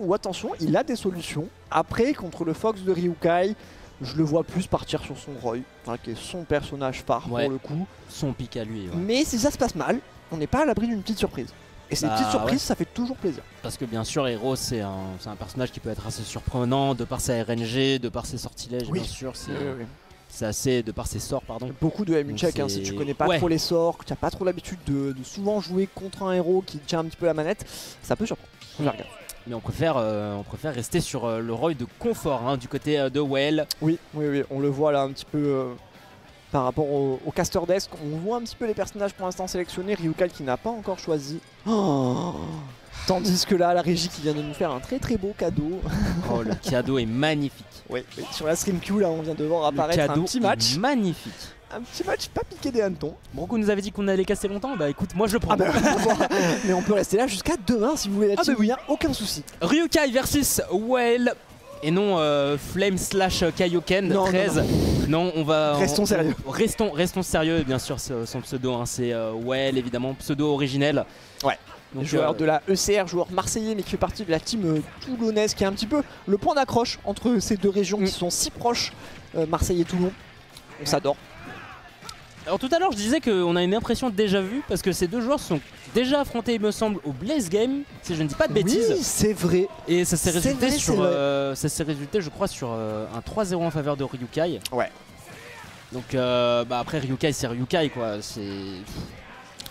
où attention, il a des solutions. Après, contre le Fox de Ryukai, je le vois plus partir sur son Roy, enfin, qui est son personnage phare Ouais. pour le coup. Son pic à lui. ouais. Mais si ça se passe mal, on n'est pas à l'abri d'une petite surprise. Et ces Bah, petites surprises, ouais. ça fait toujours plaisir. Parce que bien sûr, Hero, c'est un, personnage qui peut être assez surprenant de par sa RNG, de par ses sortilèges, Oui. bien sûr. C'est assez. de par ses sorts, pardon. Beaucoup de MU check, hein, si tu connais pas Ouais. trop les sorts, que tu n'as pas trop l'habitude de, de souvent jouer contre un héros qui tient un petit peu la manette, ça peut surprendre. Faire gaffe. Mais on préfère, euh, on préfère rester sur euh, le Roy de confort, hein, du côté euh, de Well. Oui, oui, oui, on le voit là un petit peu euh, par rapport au, au caster desk. On voit un petit peu les personnages pour l'instant sélectionnés. Ryukal qui n'a pas encore choisi. Oh Tandis que là, la régie qui vient de nous faire un très très beau cadeau. Oh, le cadeau est magnifique. Oui, sur la stream queue, là, on vient de voir Le apparaître un petit match. est magnifique. Un petit match pas piqué des hannetons. Broco nous avait dit qu'on allait casser longtemps. Bah écoute, moi je le prends. Ah bah, mais on peut rester là jusqu'à demain si vous voulez la Ah team bah oui. Aucun souci. Ryukai versus Well. Et non euh, Flame slash Kaioken Non, non, 13. Non, on va. Restons on- sérieux. on- restons, restons sérieux, bien sûr, son pseudo. hein, c'est euh, Well, évidemment, pseudo originel. Ouais. Donc, joueur euh, de la ECR, joueur marseillais mais qui fait partie de la team euh, toulonnaise qui est un petit peu le point d'accroche entre ces deux régions Mm. qui sont si proches, Marseille et Toulon. On s'adore. Alors tout à l'heure, je disais qu'on a une impression déjà vu parce que ces deux joueurs sont déjà affrontés, il me semble, au Blaze Game, si je ne dis pas de bêtises. Oui, c'est vrai. Et ça s'est résulté vrai, sur, euh, ça s'est résulté, je crois, sur euh, un 3-0 en faveur de Ryukai. Ouais. Donc euh, bah après Ryukai, c'est Ryukai quoi. C'est.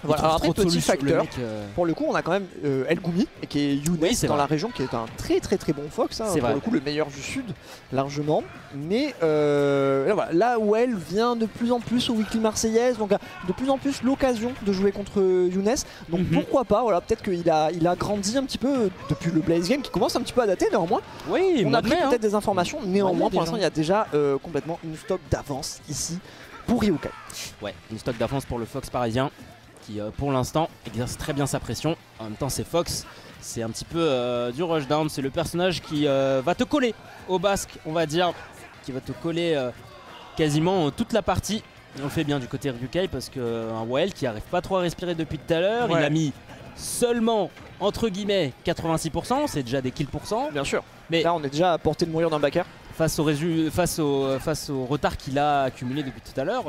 Voilà, alors après, petit le facteur. euh, Pour le coup, on a quand même euh, El Goumi, qui est Younes Oui, dans vrai. la région, qui est un très très très bon Fox. hein, C'est pour vrai. le coup, le meilleur du Sud, largement. Mais euh, là, voilà, là où elle vient de plus en plus au Weekly Marseillaise, donc a de plus en plus l'occasion de jouer contre Younes. Donc Mhm. pourquoi pas, voilà, peut-être qu'il a, il a grandi un petit peu depuis le Blaze Game, qui commence un petit peu à dater néanmoins. Oui, on a pris hein. peut-être des informations, néanmoins pour l'instant il y a déjà complètement une stock d'avance ici pour Ryukai. Ouais, une stock d'avance pour le Fox parisien qui euh, pour l'instant exerce très bien sa pression. En même temps c'est Fox, c'est un petit peu euh, du rushdown, c'est le personnage qui euh, va te coller au basque, on va dire, qui va te coller euh, quasiment toute la partie. Et on le fait bien du côté Ryukai parce que euh, un Well qui arrive pas trop à respirer depuis tout à l'heure, Ouais. il a mis seulement entre guillemets 86%, c'est déjà des kills pour cent. Bien sûr. Mais- là on est déjà à portée de mourir d'un backer. face au, face au, face au retard qu'il a accumulé depuis tout à l'heure.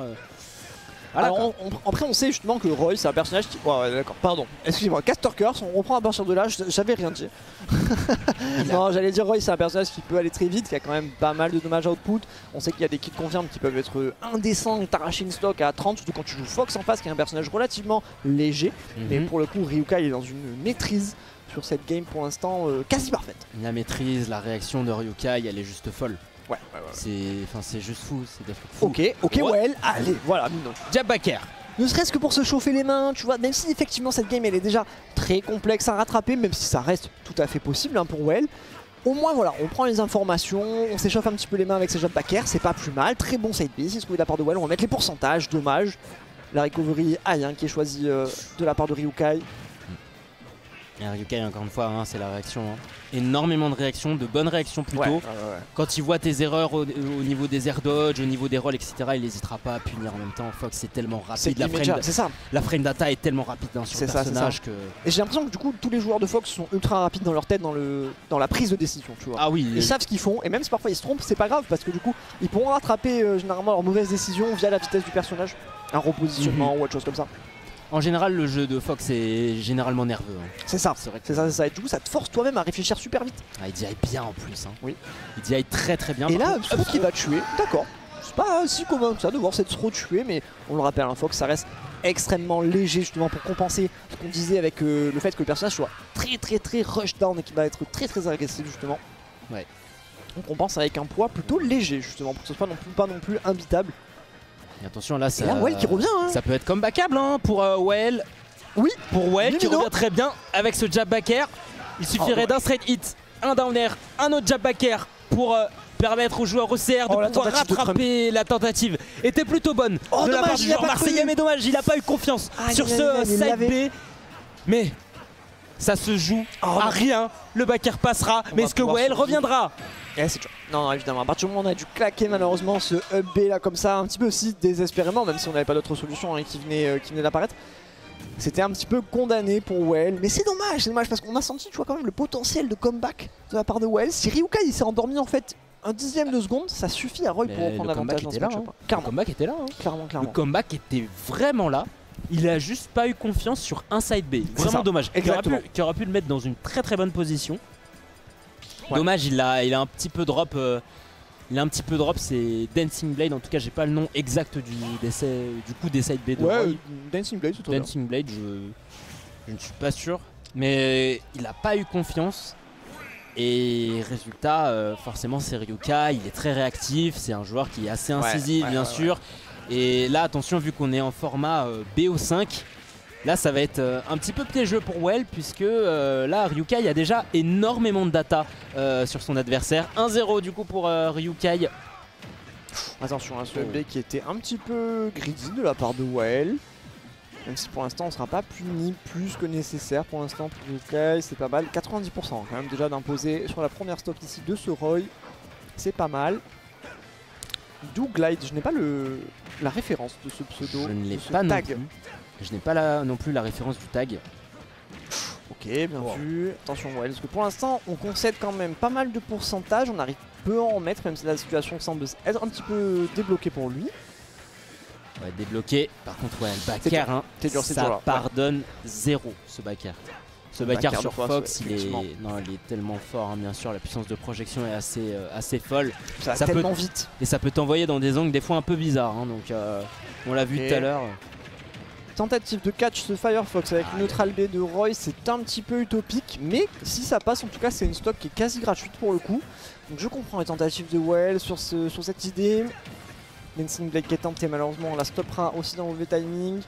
Alors, on- on- après, on sait justement que Roy, c'est un personnage qui. Ouais, ouais, d'accord, pardon. Excusez-moi, Caster Curse, on reprend à partir de là, j'avais rien dit. non, j'allais dire Roy, c'est un personnage qui peut aller très vite, qui a quand même pas mal de dommages output. On sait qu'il y a des kills confirmes qui peuvent être indécents t'arracher une stock à 30, surtout quand tu joues Fox en face, qui est un personnage relativement léger. Mais Mhm. pour le coup, Ryuka il est dans une maîtrise sur cette game pour l'instant euh, quasi parfaite. La maîtrise, la réaction de Ryukai, elle est juste folle. Ouais, ouais, ouais. C'est, enfin, c'est juste fou, c'est des trucs fous. Ok, ok, Ouais. well, allez, voilà, Mino. Jabbaker. Ne serait-ce que pour se chauffer les mains, tu vois, même si effectivement cette game elle est déjà très complexe à rattraper, même si ça reste tout à fait possible hein, pour Well. Au moins voilà, on prend les informations, on s'échauffe un petit peu les mains avec ses jump backers, c'est pas plus mal, très bon side piece, il se trouve de la part de Well, on va mettre les pourcentages, dommage. La recovery aïe hein, qui est choisie euh, de la part de Ryukai. Et Ryukai, encore une fois, hein, c'est la réaction. hein. Énormément de réactions, de bonnes réactions plutôt. Quand il voit tes erreurs au, au niveau des air dodge, au niveau des rolls, etc., il n'hésitera pas à punir en même temps. Fox, c'est tellement rapide. La frame, c'est ça. la frame data est tellement rapide hein, sur C'est le ça, personnage que. Et j'ai l'impression que du coup tous les joueurs de Fox sont ultra rapides dans leur tête, dans, le, dans la prise de décision, tu vois. Ah oui, Ils savent ce qu'ils font et même si parfois ils se trompent, c'est pas grave parce que du coup ils pourront rattraper euh, généralement leurs mauvaises décisions via la vitesse du personnage, un repositionnement ou autre chose comme ça. En général, le jeu de Fox est généralement nerveux. hein. C'est ça. C'est vrai que C'est ça, c'est ça. Et du coup ça te force toi-même à réfléchir super vite. Ah, il DI bien en plus. hein. Oui. Il DI très très bien. et là, contre, trouve qu'il va tuer, d'accord. C'est pas si commun que ça de voir cette throw tuer, mais on le rappelle, un Fox ça reste extrêmement léger justement pour compenser ce qu'on disait avec euh, le fait que le personnage soit très très très rush down et qu'il va être très très agressif justement. Ouais. On compense avec un poids plutôt léger justement pour que ce soit non plus, pas non plus imbitable. Et attention là, ça, Et là, Well qui revient. Hein. ça peut être comebackable hein, pour euh, Well. Oui. Pour Well qui revient très bien avec ce jab backer. Il suffirait Oh, ouais. d'un straight hit, un down air, un autre jab backer pour euh, permettre aux joueurs OCR de Oh, la pouvoir de rattraper la tentative. Était plutôt bonne Oh, de la dommage, part du joueur marseillais, mais dommage, il a pas eu confiance sur ce il side. B. Mais ça se joue Oh, à rien. Le backer passera, On mais est-ce que Well reviendra? Eh, c'est dur. Non, non, évidemment. À partir du moment où on a dû claquer malheureusement ce up B là comme ça, un petit peu aussi désespérément, même si on n'avait pas d'autre solution hein, qui venait, euh, qui venait d'apparaître. C'était un petit peu condamné pour Well, mais c'est dommage, c'est dommage parce qu'on a senti, tu vois, quand même le potentiel de comeback de la part de Well. Si Ryukai il s'est endormi en fait un dixième de seconde, ça suffit à Roy pour reprendre le l'avantage dans ce était là, match-up. hein. Le comeback était là. hein. clairement, Le clairement. comeback était vraiment là. Il a juste pas eu confiance sur un side B. Vraiment dommage. Qui aurait, pu, qui aurait pu le mettre dans une très très bonne position. Ouais. Dommage, il a, il a un petit peu drop. euh, il a un petit peu drop, c'est Dancing Blade. En tout cas, j'ai pas le nom exact du, coup des side B de Ouais, Roy. Dancing Blade, c'est trop bien. Dancing Blade, je, je ne suis pas sûr. Mais il a pas eu confiance. Et résultat, euh, forcément, c'est Ryuka. Il est très réactif. C'est un joueur qui est assez incisif, ouais, bien sûr. Et là, attention, vu qu'on est en format euh, BO5, là, ça va être euh, un petit peu piégeux pour Well, puisque euh, là, Ryukai a déjà énormément de data euh, sur son adversaire. 1-0 du coup pour euh, Ryukai. Attention, un Oh. SUMB qui était un petit peu greedy de la part de Well. Même si pour l'instant on sera pas puni plus que nécessaire pour l'instant pour Ryukai, c'est pas mal. 90% quand même déjà d'imposer sur la première stop ici de ce Roy. C'est pas mal. Do Glide, je n'ai pas le la référence de ce pseudo. Je ne l'ai ce pas non plus. Je n'ai pas non plus la référence du tag. Ok, bien Wow. vu. Attention, Well, parce que pour l'instant on concède quand même pas mal de pourcentage. On arrive peu à en mettre, même si la situation semble être un petit peu débloquée pour lui. Ouais, débloqué. Par contre, ouais, le backer, hein, dur, ça dur. Ouais. pardonne zéro ce backer. Ce backer sur Fox, ouais, il, est... Non, il est tellement fort, hein, bien sûr. La puissance de projection est assez, euh, assez folle. Ça Ça peut- tellement vite. Et ça peut t'envoyer dans des angles des fois un peu bizarres. hein, donc, euh, on l'a vu tout à l'heure. Tentative de catch ce Firefox avec neutral B de Roy, c'est un petit peu utopique, mais si ça passe, en tout cas, c'est une stock qui est quasi gratuite pour le coup. Donc je comprends les tentatives de Well sur, ce, sur cette idée. Dancing Blade qui est tenté, malheureusement, on la stoppera aussi dans le mauvais timing.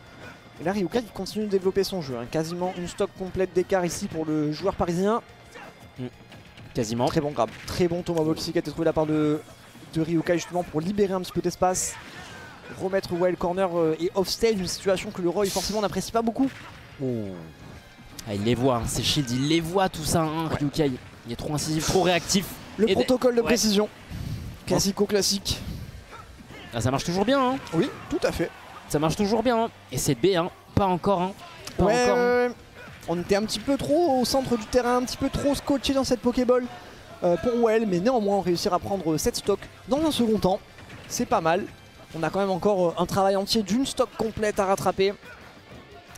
Et là, Ryuka qui continue de développer son jeu. hein. Quasiment une stock complète d'écart ici pour le joueur parisien. Quasiment. Très bon grab, très bon Tomahawk ici qui a été trouvé de la part de, de Ryuka justement pour libérer un petit peu d'espace. Remettre Well corner euh, et offstage, une situation que le Roy forcément n'apprécie pas beaucoup. Ah, il les voit, hein, ces shields, il les voit tout ça. Hein, Ouais. Ryukai. Il est trop incisif, trop réactif. Le Et protocole de ouais. précision. Classico classique. Ah, ça marche toujours bien. Hein. Oui, tout à fait. Ça marche toujours bien. hein. Et c'est B, hein. pas encore. Hein. Pas Ouais, encore. On était un petit peu trop au centre du terrain, un petit peu trop scotché dans cette Pokéball euh, pour Well, mais néanmoins réussir à prendre cette stock dans un second temps, c'est pas mal. On a quand même encore euh, un travail entier d'une stock complète à rattraper.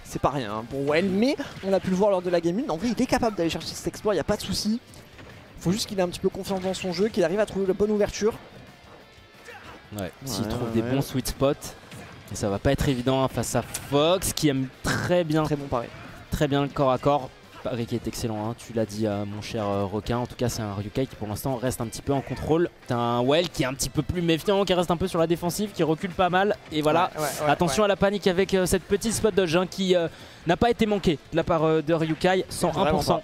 C'est pas rien hein, pour Well, mais on a pu le voir lors de la game 1. En vrai, il est capable d'aller chercher cet exploit, il n'y a pas de souci. Faut juste qu'il ait un petit peu confiance dans son jeu, qu'il arrive à trouver la bonne ouverture. Ouais, S'il Ouais, trouve ouais, des bons sweet spots. Et ça va pas être évident hein, face à Fox qui aime très bien, Très bon pari. très bien le corps à corps. Paris qui est excellent, hein. tu l'as dit à mon cher euh, requin. En tout cas, c'est un Ryukai qui pour l'instant reste un petit peu en contrôle. T'as un Well qui est un petit peu plus méfiant, qui reste un peu sur la défensive, qui recule pas mal. Et voilà, Ouais, ouais, ouais, Attention à la panique avec euh, cette petite spot dodge hein, qui euh, n'a pas été manquée de la part euh, de Ryukai, Vraiment 101%.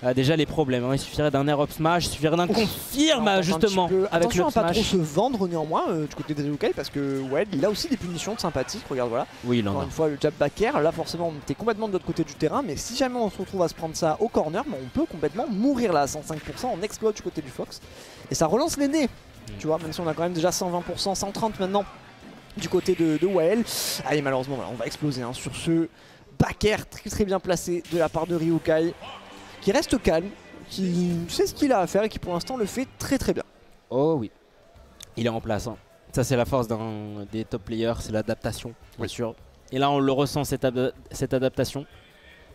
Ah, déjà les problèmes, hein. il suffirait d'un air up smash, il suffirait d'un confirme Alors, justement peu- avec Attention le à pas trop se vendre néanmoins euh, du côté des Ryukai parce que Well il a aussi des punitions sympathiques. Regarde voilà. Oui, il en Encore a. une fois le jab back air. Là forcément on était complètement de l'autre côté du terrain. Mais si jamais on se retrouve à se prendre ça au corner, bah, on peut complètement mourir là à 105% en exploit du côté du Fox. Et ça relance les nez. Tu vois, même si on a quand même déjà 120%, 130 maintenant du côté de, de Wael. Allez malheureusement voilà, on va exploser hein, sur ce back air très très bien placé de la part de Ryukai. Qui reste calme, qui sait ce qu'il a à faire et qui pour l'instant le fait très très bien. Oh oui, il est en place. hein. Ça c'est la force d'un des top players, c'est l'adaptation, bien Oui. sûr. Et là on le ressent cette, ad- cette adaptation.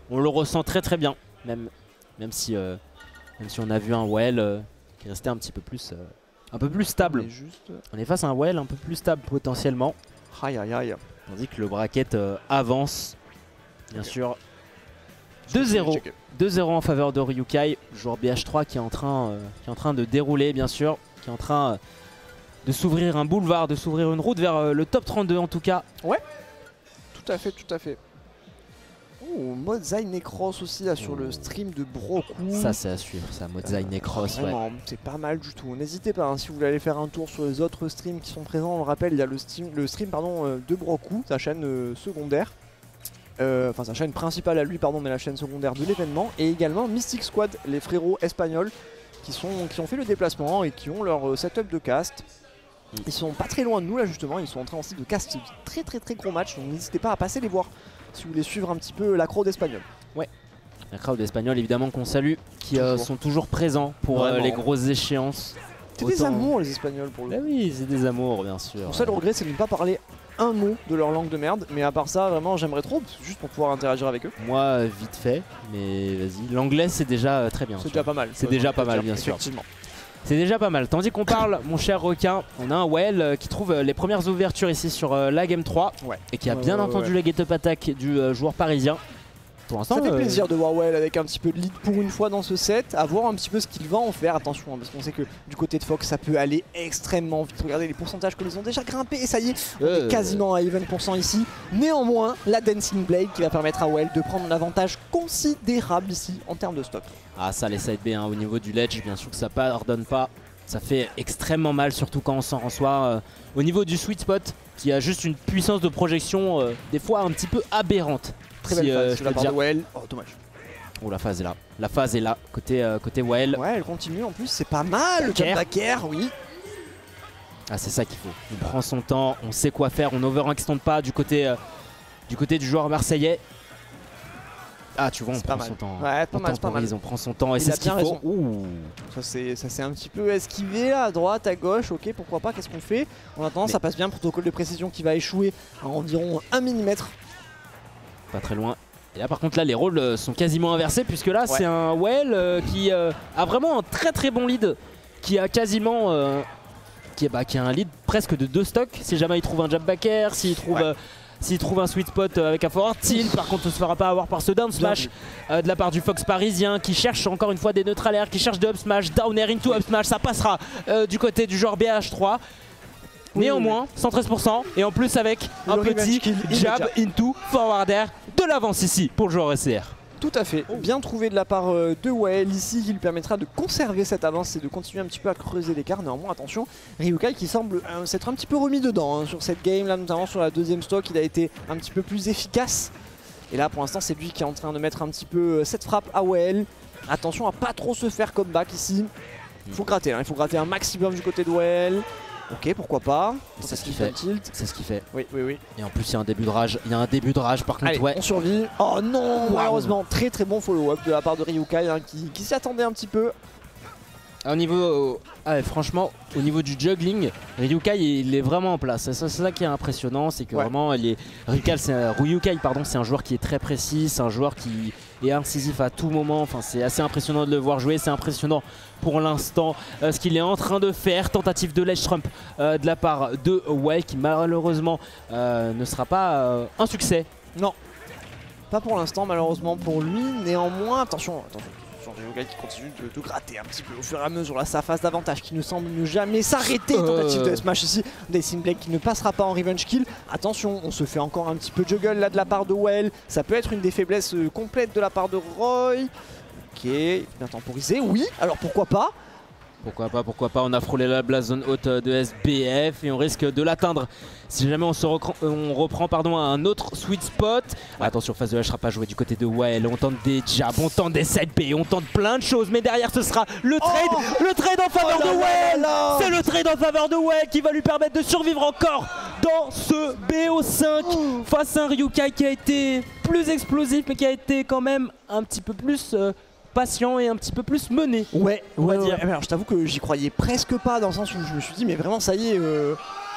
On le ressent très très bien, même, même, si, euh, même si on a vu un Well euh, qui restait un petit peu plus, euh, un peu plus stable. Juste... On est face à un Well un peu plus stable potentiellement. Aïe aïe aïe. Tandis que le bracket euh, avance, bien sûr. Je vais 2-0. checker. 2-0 en faveur de Ryukai, joueur BH3 qui est en train, euh, qui est en train de dérouler bien sûr, qui est en train euh, de s'ouvrir un boulevard, de s'ouvrir une route vers euh, le top 32 en tout cas. Tout à fait, tout à fait. Oh, mode Zai Necros aussi là sur le stream de Broku. Ça c'est à suivre, ça, Mozai Necros, ouais. Vraiment, c'est pas mal du tout. N'hésitez pas hein, si vous voulez aller faire un tour sur les autres streams qui sont présents. On le rappelle, il y a le stream, le stream pardon, de Broku, sa chaîne secondaire. Euh, Enfin, sa chaîne principale à lui, pardon, mais la chaîne secondaire de l'événement. Et également Mystic Squad, les frérots espagnols qui, sont, qui ont fait le déplacement et qui ont leur euh, setup de cast. Mm. Ils sont pas très loin de nous là justement, ils sont en train aussi de cast de très très très gros matchs, donc n'hésitez pas à passer les voir si vous voulez suivre un petit peu l'accro d'espagnol. La crowd espagnole évidemment qu'on salue, qui euh, sont toujours présents pour euh, les grosses échéances. C'est des amours les espagnols pour le Bah coup. oui, c'est des amours bien sûr. Mon seul regret c'est de ne pas parler un mot de leur langue de merde, mais à part ça vraiment j'aimerais trop, juste pour pouvoir interagir avec eux. Moi vite fait, mais vas-y. L'anglais c'est déjà euh, très bien. C'est déjà pas mal. C'est déjà pas mal, bien sûr. Effectivement. C'est déjà pas mal. Tandis qu'on parle, mon cher requin, on a un Well euh, qui trouve euh, les premières ouvertures ici sur euh, la Game 3 Ouais. et qui a bien entendu la get-up attack du joueur parisien. Pour l'instant, Ça fait euh, plaisir de voir Well avec un petit peu de lead pour une fois dans ce set, à voir un petit peu ce qu'il va en faire. Attention, hein, parce qu'on sait que du côté de Fox, ça peut aller extrêmement vite. Regardez les pourcentages que ils ont déjà grimpé et ça y est, on euh, est quasiment à even % ici. Néanmoins, la Dancing Blade qui va permettre à Well de prendre un avantage considérable ici en termes de stock. Ah ça les side B hein, au niveau du ledge, bien sûr que ça pardonne pas. Ça fait extrêmement mal, surtout quand on s'en reçoit. euh, au niveau du sweet spot, qui a juste une puissance de projection euh, des fois un petit peu aberrante. Très Si, belle euh, phase la part de. Oh, dommage. Oh la phase est là. La phase est là, côté, euh, côté Well. Ouais, elle continue en plus, c'est pas mal. Le oui. Ah c'est ça qu'il faut. Il prend son temps, on sait quoi faire, on overextend pas du côté, euh, du côté du joueur marseillais. Ah tu vois on prend mal. son temps. Ouais, pas on mal, pas mal. on prend son temps et c'est ce qu'il faut. Ouh. Ça c'est ça s'est un petit peu esquivé là, à droite, à gauche, ok pourquoi pas, qu'est-ce qu'on fait? En attendant Mais- ça passe bien, protocole de précision qui va échouer à environ 1 mm. Pas très loin. Et là par contre là les rôles euh, sont quasiment inversés puisque là c'est un Well euh, qui euh, a vraiment un très très bon lead. Qui a quasiment... euh, qui, bah, qui a un lead presque de deux stocks. Si jamais il trouve un jump back air, s'il trouve... Ouais. S'il trouve un sweet spot avec un forward tilt, par contre on se fera pas avoir par ce down smash euh, de la part du Fox parisien qui cherche encore une fois des neutrales air, qui cherche de up smash, down air into up smash, ça passera euh, du côté du joueur BH3. Oui, Néanmoins, 113% et en plus avec un petit jab into forward air de l'avance ici pour le joueur SCR. Tout à fait, bien trouvé de la part euh, de Well ici qui lui permettra de conserver cette avance et de continuer un petit peu à creuser l'écart. Néanmoins, attention, Ryukai qui semble euh, s'être un petit peu remis dedans hein, sur cette game là, notamment sur la deuxième stock, il a été un petit peu plus efficace. Et là pour l'instant c'est lui qui est en train de mettre un petit peu euh, cette frappe à Well. Attention à pas trop se faire comeback ici. Il faut gratter, hein, il faut gratter un maximum du côté de Well. Ok, pourquoi pas. C'est ce qu'il fait. C'est ce qu'il fait. Oui, oui, oui. Et en plus, il y a un début de rage. Il y a un début de rage par contre, Allez, ouais. on survit. Oh non, Waouh. malheureusement, très très bon follow-up de la part de Ryukai hein, qui, qui s'y attendait un petit peu. Au niveau, ah, franchement, au niveau du juggling, Ryukai il est vraiment en place. C'est ça, qui est impressionnant, c'est que Ouais. vraiment, il est, Ryukai, c'est un, Ryukai, pardon, c'est un joueur qui est très précis, c'est un joueur qui est incisif à tout moment. Enfin, c'est assez impressionnant de le voir jouer. C'est impressionnant pour l'instant euh, ce qu'il est en train de faire. Tentative de ledge trump euh, de la part de Well qui malheureusement euh, ne sera pas un succès. Non, pas pour l'instant malheureusement pour lui. Néanmoins, attention, attention. Attention, Ryukai qui continue de, de gratter un petit peu au fur et à mesure là, sa phase d'avantage qui ne semble ne jamais s'arrêter. Euh. Tentative de smash ici, Dacing Blake qui ne passera pas en revenge kill. Attention, on se fait encore un petit peu juggle là de la part de Well. Ça peut être une des faiblesses euh, complètes de la part de Roy. Ok, bien temporisé, oui, alors pourquoi pas? Pourquoi pas, pourquoi pas, on a frôlé la blast zone haute de SBF et on risque de l'atteindre. Si jamais on, se euh, on reprend pardon, un autre sweet spot. Attention, phase de H sera pas joué du côté de Well, on tente des jabs, on tente des side B, on tente plein de choses, mais derrière ce sera le trade, le trade en faveur Oh de là C'est le trade en faveur de Well qui va lui permettre de survivre encore dans ce BO5 face à un Ryukai qui a été plus explosif mais qui a été quand même un petit peu plus euh, patient et un petit peu plus mené. Ouais, on va ouais, dire. ouais. Mais alors, je t'avoue que j'y croyais presque pas dans le sens où je me suis dit, mais vraiment, ça y est. euh,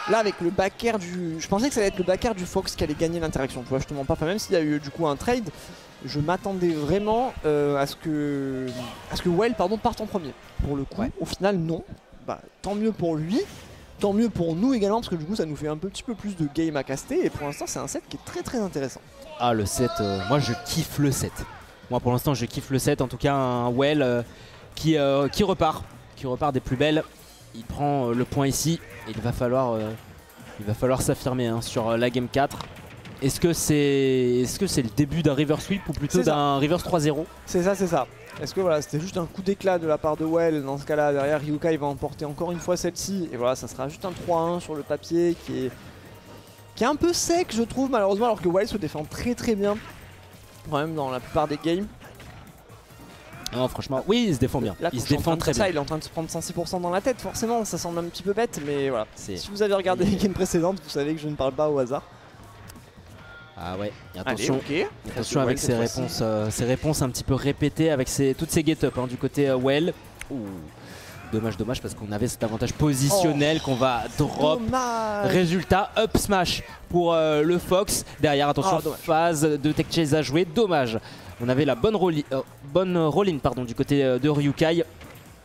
Là, avec le back air du. Je pensais que ça allait être le back air du Fox qui allait gagner l'interaction. Tu vois, je te mens pas. Enfin, même s'il y a eu du coup un trade, je m'attendais vraiment euh, à ce que. à ce que Well, pardon, parte en premier. Pour le coup, au final, non. Bah, tant mieux pour lui. Tant mieux pour nous également, parce que du coup, ça nous fait un petit peu plus de game à caster. Et pour l'instant, c'est un set qui est très très intéressant. Ah le set, euh, moi je kiffe le set. Moi pour l'instant je kiffe le set, en tout cas un Well euh, qui, euh, qui repart, qui repart des plus belles. Il prend euh, le point ici, et il va falloir, il va falloir s'affirmer hein, sur la game 4. Est-ce que c'est est -ce c'est le début d'un river sweep ou plutôt d'un reverse 3-0 C'est ça, c'est ça. Est-ce que voilà, c'était juste un coup d'éclat de la part de Well Dans ce cas-là, derrière, Ryukai va emporter encore une fois celle-ci. Et voilà, ça sera juste un 3-1 sur le papier qui est, qui est un peu sec, je trouve, malheureusement, alors que Well se défend très très bien. Quand même, dans la plupart des games. Non franchement, oui il se défend bien, Là, il se défend très dire ça, bien. il est en train de se prendre 106% dans la tête, forcément, ça semble un petit peu bête, mais voilà. Si vous avez regardé les games précédentes, vous savez que je ne parle pas au hasard. Ah ouais, et Allez, attention. Attention avec fois-ci. réponses, euh, ces réponses un petit peu répétées avec toutes ces get-up hein, du côté euh, Well. Ouh. Dommage, dommage parce qu'on avait cet avantage positionnel qu'on va drop. Dommage. Résultat, up smash pour euh, le Fox. Derrière, attention, Ah, dommage. phase de tech chase à jouer. Dommage. On avait la bonne, rolli- euh, bonne roll-in pardon, du côté euh, de Ryukai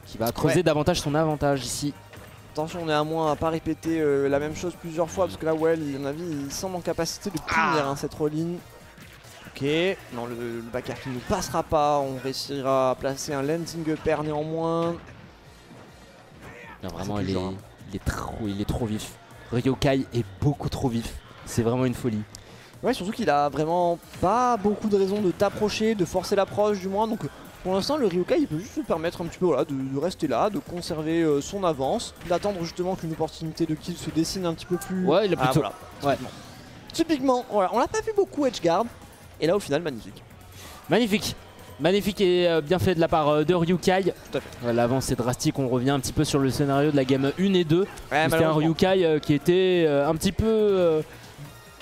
qui va creuser Ouais. davantage son avantage ici. Attention, on est à moins à pas répéter euh, la même chose plusieurs fois parce que là, Well, il- à mon avis, il semble en capacité de punir hein, cette roll-in. Ok, non, le, le back air qui ne passera pas. On réussira à placer un landing pair néanmoins. Non, vraiment, c'est il est, hein. il, est trop, il est trop vif. Ryukai est beaucoup trop vif. C'est vraiment une folie. Ouais, surtout qu'il a vraiment pas beaucoup de raisons de t'approcher, de forcer l'approche du moins. Donc pour l'instant, le Ryukai il peut juste se permettre un petit peu voilà, de, de rester là, de conserver euh, son avance, d'attendre justement qu'une opportunité de kill se dessine un petit peu plus. Ouais, il a Ah, plutôt. voilà, Ouais. typiquement. Typiquement, voilà, on l'a pas vu beaucoup Edgeguard. Et là, au final, magnifique. Magnifique. Magnifique et euh, bien fait de la part euh, de Ryukai. Euh, L'avance est drastique, on revient un petit peu sur le scénario de la game 1 et 2. Ouais, C'était un. Ryukai qui était un petit peu.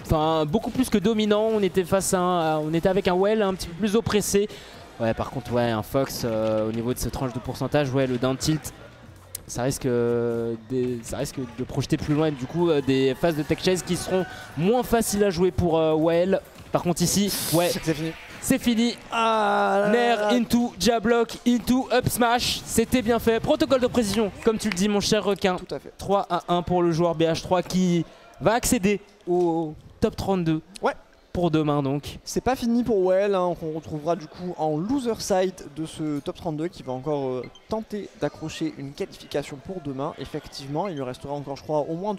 Enfin, beaucoup plus que dominant. On était face à un- on était avec un Well un petit peu plus oppressé. Ouais, par contre, ouais, un Fox euh, au niveau de cette tranche de pourcentage, ouais, le down tilt, ça risque, euh, des- ça risque de projeter plus loin. Et du coup, euh, des phases de tech chase qui seront moins faciles à jouer pour Well. Par contre, ici, ouais, C'est fini. C'est fini. Ah là Nair là. into Jablock into up smash. C'était bien fait. Protocole de précision, comme tu le dis, mon cher requin. Tout à fait. 3 à 1 pour le joueur BH3 qui va accéder au top 32. Ouais. Pour demain donc. C'est pas fini pour Well, hein, qu'on retrouvera du coup en loser side de ce top 32 qui va encore euh, tenter d'accrocher une qualification pour demain. Effectivement, il lui restera encore, je crois, au moins deux